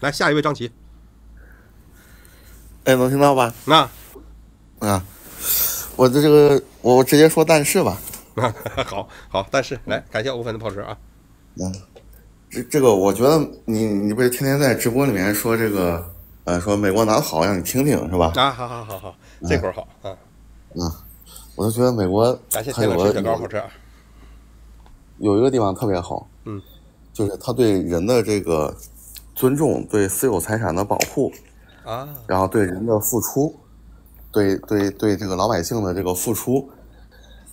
来下一位张琪。哎，能听到吧？那啊，我的这个我直接说但是吧。啊，好好，但是来感谢欧粉的跑车啊。嗯，这这个我觉得你你不是天天在直播里面说这个呃说美国哪好让你听听是吧？啊，好好好好，这口好啊。嗯，我就觉得美国感谢田老跑车。有一个地方特别好，嗯，就是他对人的这个尊重，对私有财产的保护啊，然后对人的付出，对对对这个老百姓的这个付出，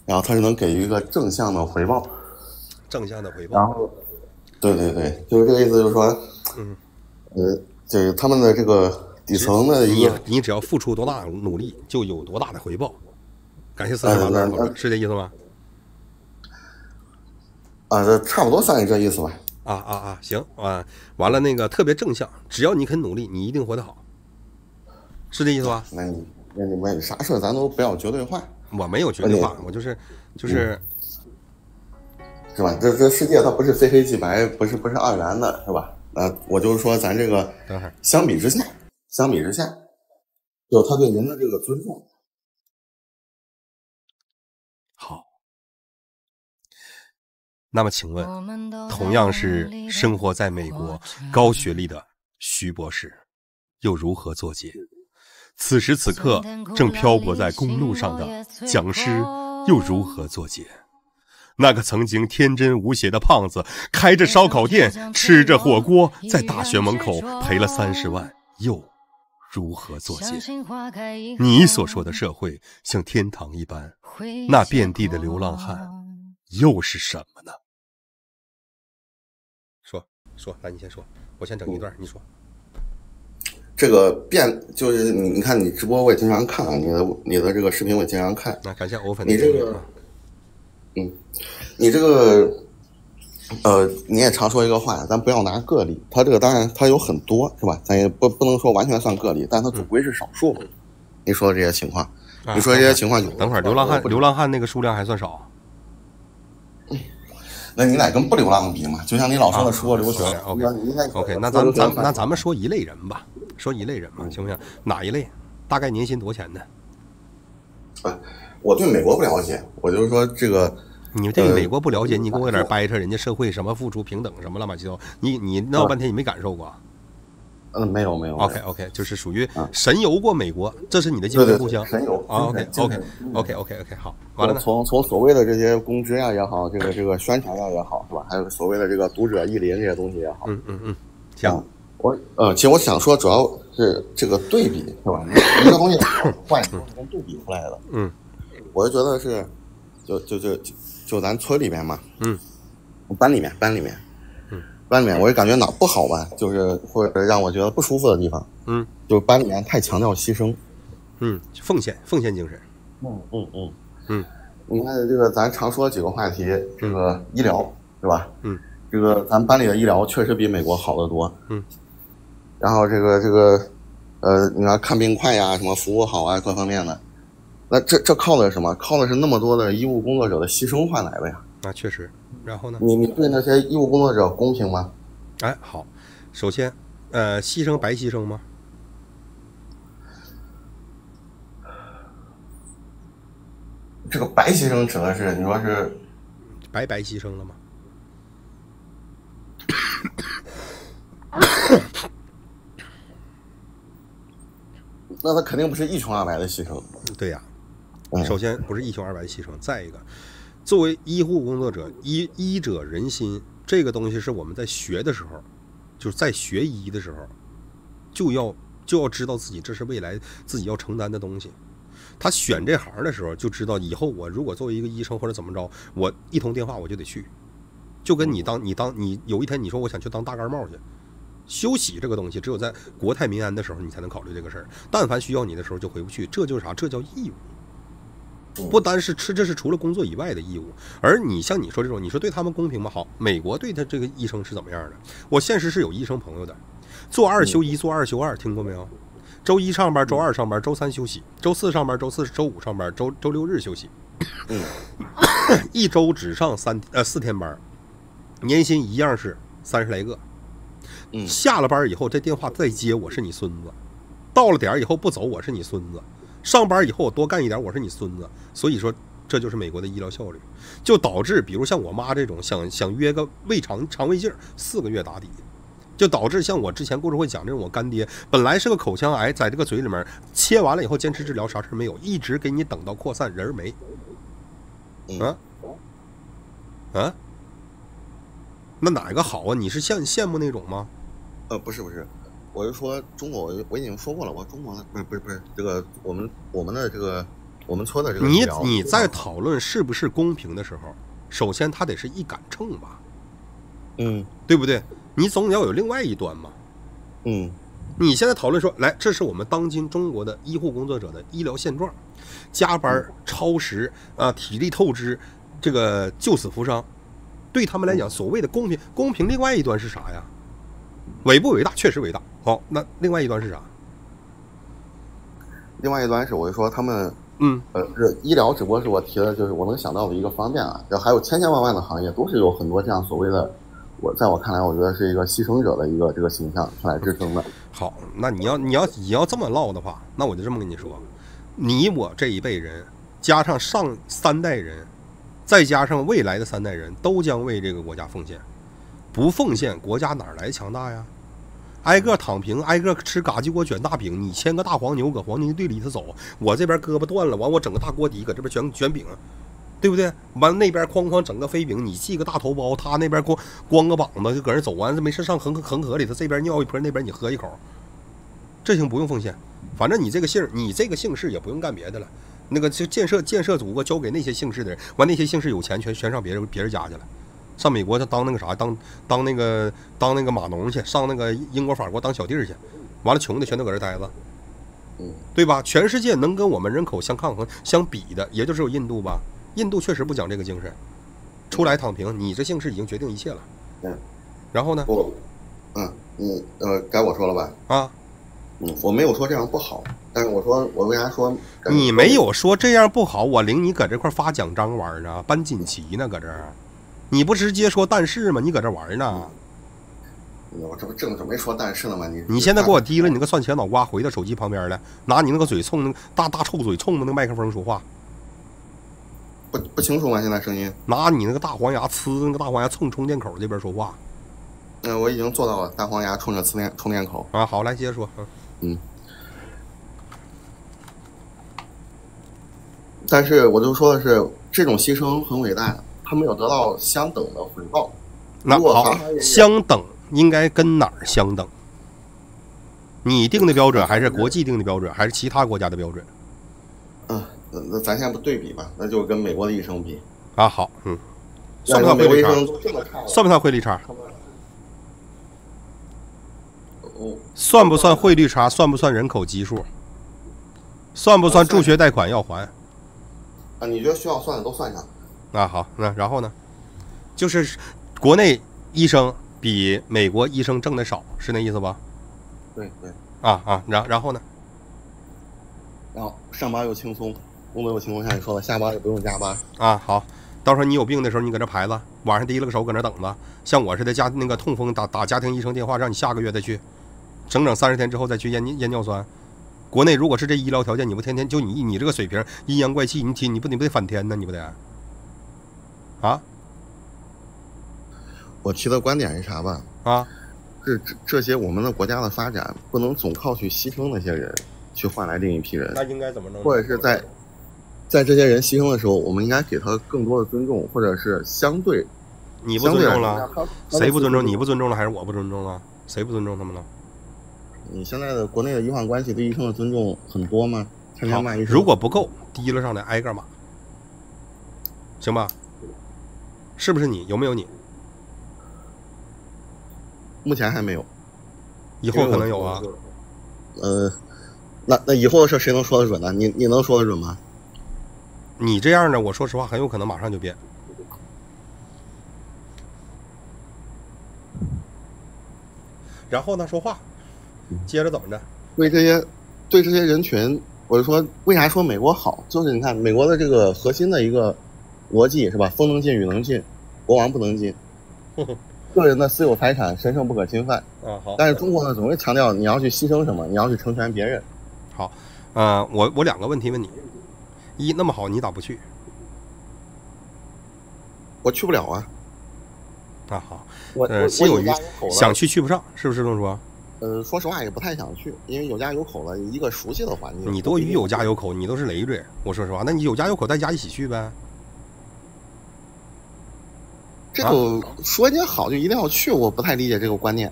然后他是能给予一个正向的回报，正向的回报。然后，对对对，就是这个意思，就是说，嗯，呃，就是他们的这个底层的一个，你只要付出多大努力，就有多大的回报。感谢四十八的跑车，是这意思吗？啊，这差不多算是这意思吧。啊啊啊，行啊，完了那个特别正向，只要你肯努力，你一定活得好，是这意思吧？那你那你们啥事咱都不要绝对化。我没有绝对化，我就是就是，是吧？这这世界它不是非黑即白，不是不是二元的，是吧？呃我就是说，咱这个相比之下，相比之下，就他对人的这个尊重。那么，请问，同样是生活在美国、高学历的徐博士，又如何作解？此时此刻正漂泊在公路上的讲师，又如何作解？那个曾经天真无邪的胖子，开着烧烤店，吃着火锅，在大学门口赔了三十万，又如何作解？你所说的社会像天堂一般，那遍地的流浪汉，又是什么呢？说，来你先说，我先整一段，你说。这个变就是你，你看你直播我也经常看啊，你的你的这个视频我也经常看。那感谢欧粉。你这个，嗯，你这个，呃，你也常说一个话，咱不要拿个例，他这个当然他有很多是吧？咱也不不能说完全算个例，但他总归是少数。你说的这些情况，你说这些情况，等会儿流浪汉流浪汉那个数量还算少。那你俩跟不流浪比嘛？就像你老说的出国留学，OK OK，那咱们咱那咱们说一类人吧，说一类人嘛，行不行？哪一类？大概年薪多少钱呢？啊，我对美国不了解，我就是说这个，你对美国不了解，你给我点掰扯人家社会什么付出平等什么乱七八糟，你你闹半天你没感受过？嗯，没有没有。OK OK，就是属于神游过美国，这是你的精神故乡。神游。OK OK OK OK OK，好，完了。从从所谓的这些公知呀也好，这个这个宣传呀也好，是吧？还有所谓的这个读者意林这些东西也好。嗯嗯嗯。行，我呃，其实我想说，主要是这个对比，是吧？一个东西换一个跟对比出来的。嗯。我就觉得是，就就就就咱村里面嘛。嗯。班里面，班里面。班里面，我也感觉哪不好吧，就是或者让我觉得不舒服的地方，嗯，就是班里面太强调牺牲，嗯，奉献，奉献精神，嗯嗯嗯。嗯，你看这个咱常说几个话题，这个医疗是吧？嗯，这个咱班里的医疗确实比美国好得多，嗯，然后这个这个，呃，你看看病快呀，什么服务好啊，各方面的，那这这靠的是什么？靠的是那么多的医务工作者的牺牲换来的呀。那确实。然后呢？你你对那些医务工作者公平吗？哎，好，首先，呃，牺牲白牺牲吗？这个白牺牲指的是你说是白白牺牲了吗？那他肯定不是一穷二白的牺牲。对呀，首先不是一穷二白的牺牲，再一个。作为医护工作者，医医者仁心这个东西是我们在学的时候，就是在学医的时候，就要就要知道自己这是未来自己要承担的东西。他选这行的时候就知道，以后我如果作为一个医生或者怎么着，我一通电话我就得去。就跟你当你当你有一天你说我想去当大盖帽去，休息这个东西只有在国泰民安的时候你才能考虑这个事儿。但凡需要你的时候就回不去，这就是啥？这叫义务。不单是吃，这是除了工作以外的义务。而你像你说这种，你说对他们公平吗？好，美国对他这个医生是怎么样的？我现实是有医生朋友的，做二休一，做二休二，听过没有？周一上班，周二上班，周三休息，周四上班，周四周五上班，周周六日休息。嗯 一周只上三呃四天班，年薪一样是三十来个。嗯下了班以后这电话再接我是你孙子，到了点儿以后不走我是你孙子，上班以后我多干一点我是你孙子。所以说这就是美国的医疗效率，就导致比如像我妈这种想想约个胃肠肠胃镜儿四个月打底。就导致像我之前故事会讲这种，我干爹本来是个口腔癌，在这个嘴里面切完了以后坚持治疗，啥事儿没有，一直给你等到扩散，人儿没。嗯啊啊，那哪个好啊？你是羡羡慕那种吗？呃，不是不是，我是说中国，我我已经说过了，我中国的不是不是不是这个我们我们的这个我们村的这个你你在讨论是不是公平的时候，首先它得是一杆秤吧，嗯对不对？你总要有另外一端嘛。嗯你现在讨论说，来，这是我们当今中国的医护工作者的医疗现状，加班、超时啊、体力透支，这个救死扶伤，对他们来讲，所谓的公平，公平另外一端是啥呀？伟不伟大？确实伟大。好，那另外一端是啥？另外一端是我就说他们嗯，呃这医疗只不过是我提的就是我能想到的一个方面啊，然后还有千千万万的行业都是有很多这样所谓的。我在我看来，我觉得是一个牺牲者的一个这个形象来支撑的。好，那你要你要你要这么唠的话，那我就这么跟你说，你我这一辈人，加上上三代人，再加上未来的三代人，都将为这个国家奉献。不奉献，国家哪来强大呀？挨个躺平，挨个吃嘎叽锅卷大饼，你牵个大黄牛搁黄金队里头走，我这边胳膊断了，完我整个大锅底搁这边卷卷饼，对不对？完那边哐哐整个飞饼，你系个大头包，他那边光光个膀子就搁那走完，没事上恒恒河里头，这边尿一泼，那边你喝一口，这行不用奉献，反正你这个姓，你这个姓氏也不用干别的了。那个就建设建设祖国交给那些姓氏的人，完那些姓氏有钱全全上别人别人家去了，上美国他当那个啥，当当那个当那个码农去，上那个英国法国当小弟儿去，完了穷的全都搁这待着，嗯，对吧？全世界能跟我们人口相抗衡相比的，也就只有印度吧。印度确实不讲这个精神，出来躺平，你这姓氏已经决定一切了。嗯，然后呢？我，嗯你呃，该我说了吧？啊，嗯，我没有说这样不好，但是我说我为啥说你没有说这样不好，我领你搁这块发奖章玩呢，搬锦旗呢，搁这儿，你不直接说但是吗？你搁这玩呢？我这不正准备说但是呢吗？你你现在给我提了你那个蒜茄脑瓜，回到手机旁边来，拿你那个嘴冲那个大大臭嘴冲着那个麦克风说话，不不清楚吗？现在声音？拿你那个大黄牙呲那个大黄牙冲充电口这边说话嗯、我已经做到了，大黄牙冲着充电充电口。啊！好，来接着说，嗯但是我就说的是，这种牺牲很伟大，他没有得到相等的回报。那好相等应该跟哪儿相等？你定的标准还是国际定的标准，还是其他国家的标准嗯，那那咱先不对比吧，那就跟美国的医生比，啊？好，嗯，算不算汇率差？算不算汇率差？我算不算汇率差？算不算人口基数？算不算助学贷款要还？啊，你觉得需要算的都算上。啊，好，那然后呢？就是国内医生比美国医生挣的少，是那意思吧？对对，啊啊，然然后呢？然后上班又轻松，工作又轻松，像你说的，下班也不用加班。啊，好，到时候你有病的时候，你搁这排着，晚上提了个手搁那等着。像我似的家那个痛风打打家庭医生电话，让你下个月再去，整整三十天之后再去验验尿酸。国内如果是这医疗条件，你不天天就你你这个水平阴阳怪气，你提你不你不得反天呢？你不得？啊我提的观点是啥吧？啊，这这这些我们的国家的发展，不能总靠去牺牲那些人，去换来另一批人。那应该怎么弄？或者是在在这些人牺牲的时候，我们应该给他更多的尊重，或者是相对你不尊重了？？谁不尊重？你不尊重了，还是我不尊重了？谁不尊重他们了？你现在的国内的医患关系对医生的尊重很多吗？如果不够，提了上来挨个骂，行吧？是不是你？有没有你？目前还没有，以后可能有啊。呃，那那以后的事谁能说得准呢？你你能说得准吗？你这样的，我说实话，很有可能马上就变。然后呢，说话，接着怎么着？对这些对这些人群，我就说为啥说美国好？就是你看美国的这个核心的一个逻辑是吧？风能进，雨能进，国王不能进。个人的私有财产神圣不可侵犯。啊，好。但是中国呢，总会强调你要去牺牲什么，你要去成全别人。好，呃，我我两个问题问你：一，那么好，你咋不去？我去不了啊。啊，好。我呃，心有余，想去去不上，是不是这么说？呃，说实话也不太想去，因为有家有口了，一个熟悉的环境。你多余有家有口，你都是累赘。我说实话，那你有家有口，大家一起去呗。这个说人家好就一定要去，我不太理解这个观念。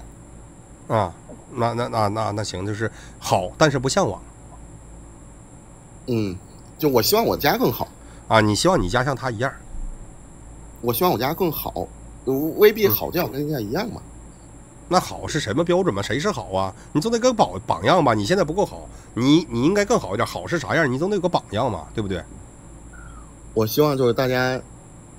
啊，那那那那那行，就是好，但是不向往。嗯，就我希望我家更好。啊，你希望你家像他一样？我希望我家更好，未必好就要跟人家一样嘛。那好是什么标准嘛？谁是好啊？你总得个榜榜样吧？你现在不够好，你你应该更好一点。好是啥样？你总得有个榜样嘛，对不对？我希望就是大家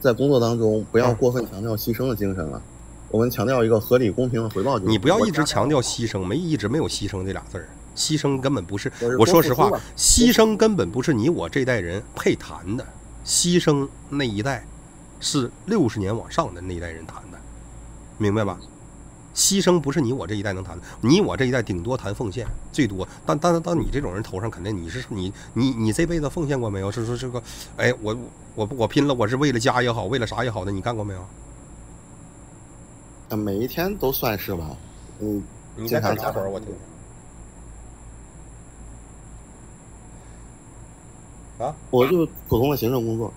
在工作当中不要过分强调牺牲的精神了，我们强调一个合理公平的回报。你不要一直强调牺牲，没一直没有牺牲这俩字儿。牺牲根本不是，我说实话，牺牲根本不是你我这代人配谈的。牺牲那一代是六十年往上的那一代人谈的，明白吧？牺牲不是你我这一代能谈的，你我这一代顶多谈奉献，最多。但但是到你这种人头上，肯定你是你你你这辈子奉献过没有？是说这个，哎，我我我拼了，我是为了家也好，为了啥也好的，你干过没有？每一天都算是吧。嗯，你在干啥活我听听。啊？我就普通的行政工作。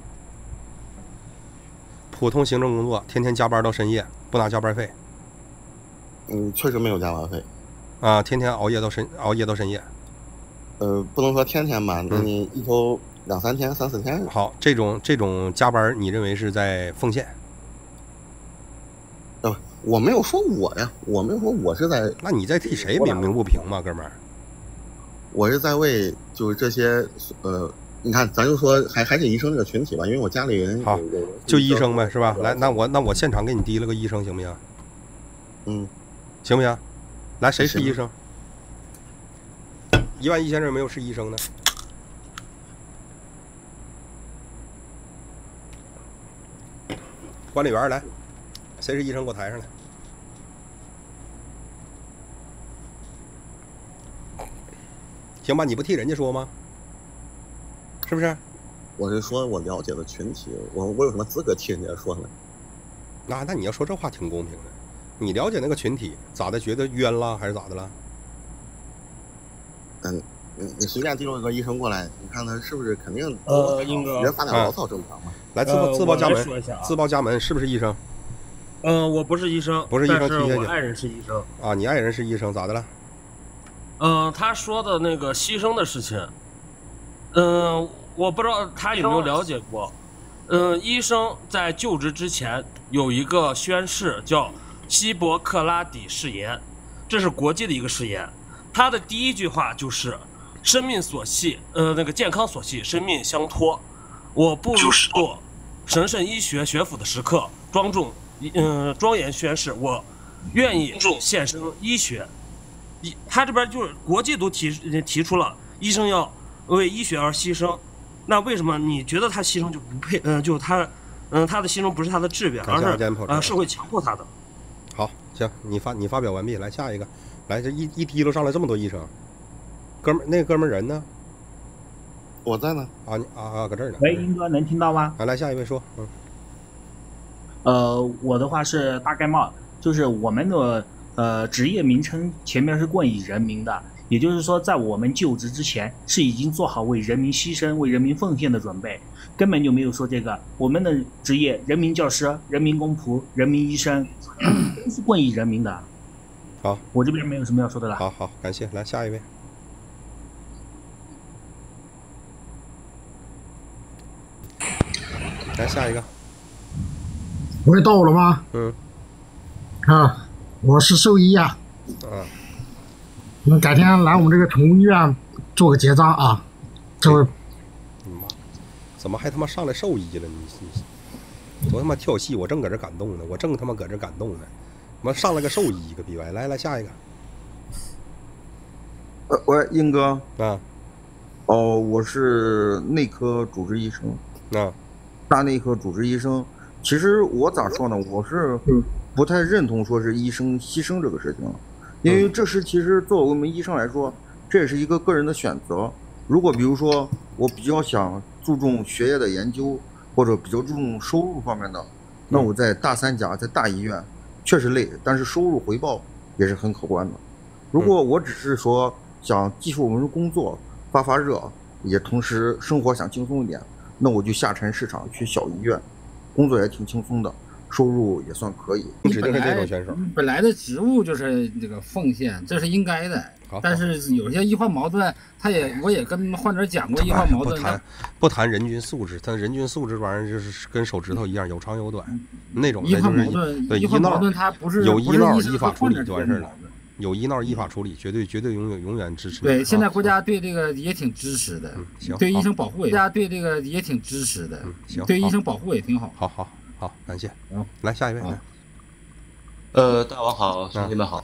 普通行政工作，天天加班到深夜，不拿加班费。嗯，确实没有加班费，啊，天天熬夜到深熬夜到深夜，呃，不能说天天吧，那你一周两三天、三四天。好，这种这种加班，你认为是在奉献？呃，我没有说我呀，我没有说我是在。那你在替谁鸣鸣不平嘛，哥们儿？我是在为就是这些呃，你看，咱就说还还是医生这个群体吧，因为我家里人好，就医生呗，是吧？来，那我那我现场给你提了个医生，行不行？嗯。行不行？来，谁是医生？一万一千人有没有是医生的？管理员来，谁是医生？给我抬上来。行吧，你不替人家说吗？是不是？我是说我了解的群体，我我有什么资格替人家说呢？那那你要说这话挺公平的。你了解那个群体咋的？觉得冤了还是咋的了？嗯，你你随便提溜一个医生过来，你看他是不是肯定呃，英哥，人发点牢骚正常吗？来自报自报家门，自报家门，是不是医生？嗯，我不是医生，不是医生，是我爱人是医生啊。你爱人是医生，咋的了？嗯，他说的那个牺牲的事情，嗯，我不知道他有没有了解过。嗯，医生在就职之前有一个宣誓叫。希伯克拉底誓言，这是国际的一个誓言。他的第一句话就是：“生命所系，呃，那个健康所系，生命相托。我步入神圣医学学府的时刻，庄重，嗯，庄严宣誓，我愿意献身医学。医，他这边就是国际都提提出了，医生要为医学而牺牲。那为什么你觉得他牺牲就不配？嗯，就他，嗯，他的牺牲不是他的志愿，而是呃社会强迫他的。”好，行，你发你发表完毕，来下一个，来这一一提溜上来这么多医生，哥们那哥们人呢？我在呢。啊啊啊，搁这儿呢。喂，英哥能听到吗？来来，下一位说，嗯。呃，我的话是大概貌，就是我们的呃职业名称前面是冠以人名的，也就是说，在我们就职之前是已经做好为人民牺牲、为人民奉献的准备。根本就没有说这个，我们的职业，人民教师、人民公仆、人民医生，都是冠以人民的。好，我这边没有什么要说的了。好好，感谢，来下一位。来下一个。我也，到我了吗？嗯。啊，我是兽医呀啊。嗯。你们改天来我们这个宠物医院做个结扎啊，这位。怎么还他妈上来兽医了？你你多他妈跳戏！我正搁这感动呢，我正他妈搁这感动呢，妈上来个兽医个逼歪！来来下一个。呃，喂，英哥。啊。哦，我是内科主治医生。啊。大内科主治医生。其实我咋说呢？我是不太认同说是医生牺牲这个事情，因为这是其实作为我们医生来说，这也是一个个人的选择。如果比如说我比较想注重学业的研究，或者比较注重收入方面的，那我在大三甲在大医院确实累，但是收入回报也是很可观的。如果我只是说想继续我们的工作发发热，也同时生活想轻松一点，那我就下沉市场去小医院，工作也挺轻松的，收入也算可以。指定是这种选手。本来的职务就是这个奉献，这是应该的。好，但是有些医患矛盾，他也我也跟患者讲过医患矛盾。不谈不谈人均素质，他人均素质玩意儿就是跟手指头一样，有长有短，那种医患矛就是盾，对医医患矛闹盾他不是有医闹依法处理就完事儿了。有医闹依法处理，绝对绝对永远永远支持。对，现在啊国家对这个也挺支持的对医生保护也，国家对这个也挺支持的对医生保护也挺好。好好好，感谢。嗯。来下一位，好来。呃，大王好，兄弟们好，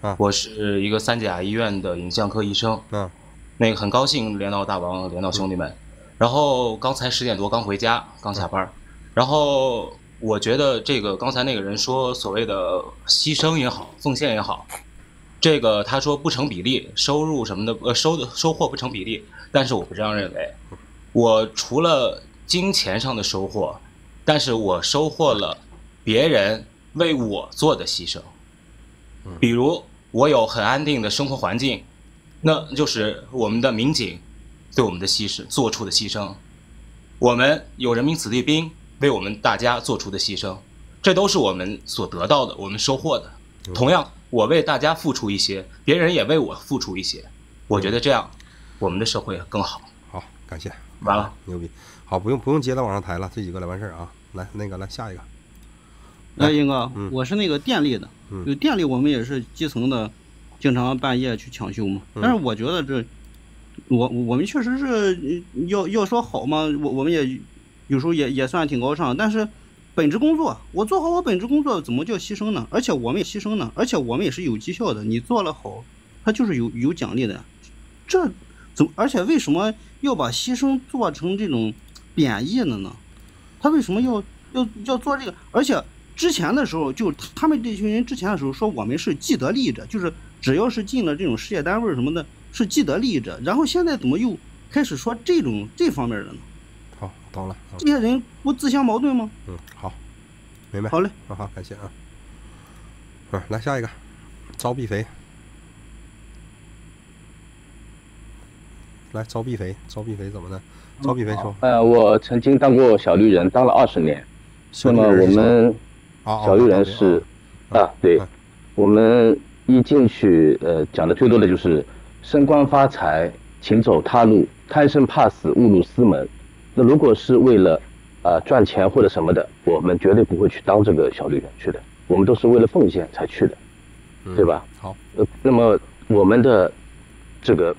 啊。我是一个三甲医院的影像科医生，嗯那个很高兴连到大王，连到兄弟们。然后刚才十点多刚回家，刚下班。儿。然后我觉得这个刚才那个人说所谓的牺牲也好，奉献也好，这个他说不成比例，收入什么的，呃，收的收获不成比例。但是我不这样认为，我除了金钱上的收获，但是我收获了别人为我做的牺牲。比如我有很安定的生活环境，那就是我们的民警对我们的牺牲做出的牺牲，我们有人民子弟兵为我们大家做出的牺牲，这都是我们所得到的，我们收获的。同样，我为大家付出一些，别人也为我付出一些，我觉得这样，我们的社会更好。好，感谢，完了，牛逼。好，不用不用接着往上抬了，这几个来完事儿啊。来，那个来下一个，来，英哥嗯，我是那个电力的，嗯就电力我们也是基层的，经常半夜去抢修嘛。嗯但是我觉得这，我我们确实是呃要要说好嘛，我我们也有时候也也算挺高尚，但是本职工作我做好我本职工作，怎么叫牺牲呢？而且我们也牺牲呢，而且我们也是有绩效的，你做了好，他就是有有奖励的，这怎么？而且为什么要把牺牲做成这种贬义的呢？他为什么要要要做这个？而且之前的时候，就他们这群人之前的时候说我们是既得利益者，就是只要是进了这种事业单位什么的，是既得利益者。然后现在怎么又开始说这种这方面的呢？好，懂了。这些人不自相矛盾吗？嗯，好，明白。好嘞，好好，感谢啊。嗯，来下一个，招必肥。来，招必肥，招必肥怎么的？招必肥说，呃，我曾经当过小绿人，当了二十年。那么我们啊小绿人是啊啊，对，我们一进去，呃，讲的最多的就是升官发财，请走他路，贪生怕死，误入私门。那如果是为了啊、赚钱或者什么的，我们绝对不会去当这个小绿人去的，我们都是为了奉献才去的，对吧？好，呃，那么我们的这个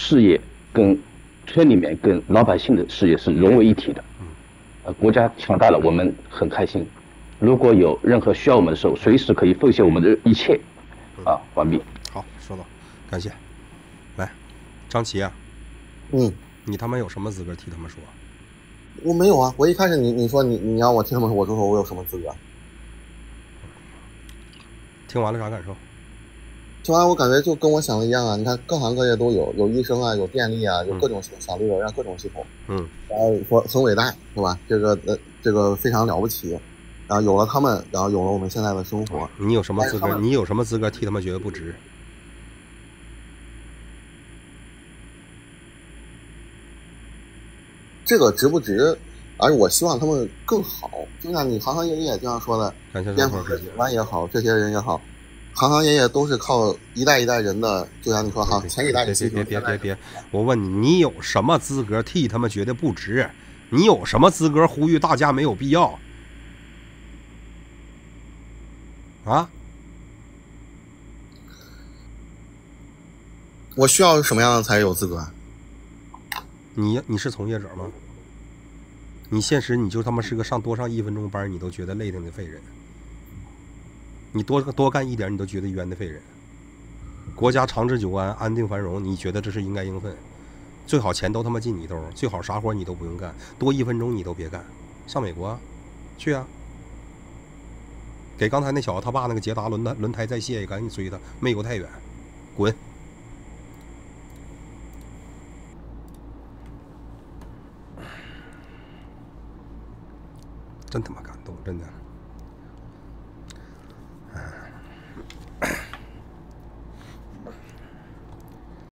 事业跟村里面跟老百姓的事业是融为一体的。呃，国家强大了，我们很开心。如果有任何需要我们的时候，随时可以奉献我们的一切。啊，完毕。好，说到，感谢。来，张琪啊，嗯，你他妈有什么资格替他们说？我没有啊，我一开始你你说你你让我替他们说，我就说我有什么资格？听完了啥感受？听完我感觉就跟我想的一样啊，你看各行各业都有，有医生啊，有电力啊，有各种系统，小绿人啊，各种系统，嗯，然后说很伟大，是吧？这个呃这个非常了不起，然后有了他们，然后有了我们现在的生活。你有什么资格？你有什么资格替他们觉得不值？这个值不值？而我希望他们更好，就像你行行业业这样说的，感谢边收听，防警官也好，这些人也好，行行业业都是靠一代一代人的，就像你说哈，前几代别别的系统，别别别别！我问你，你有什么资格替他们觉得不值？你有什么资格呼吁大家没有必要？啊？我需要什么样的才有资格？你你是从业者吗？你现实你就他妈是个上多上一分钟班，你都觉得累挺的废人。你多多干一点，你都觉得冤的废人。国家长治久安，安定繁荣，你觉得这是应该应分？最好钱都他妈进你兜，最好啥活你都不用干，多一分钟你都别干。上美国，去啊！给刚才那小子他爸那个捷达轮胎轮胎再卸，赶紧追他，没有太远，滚！真他妈感动，真的。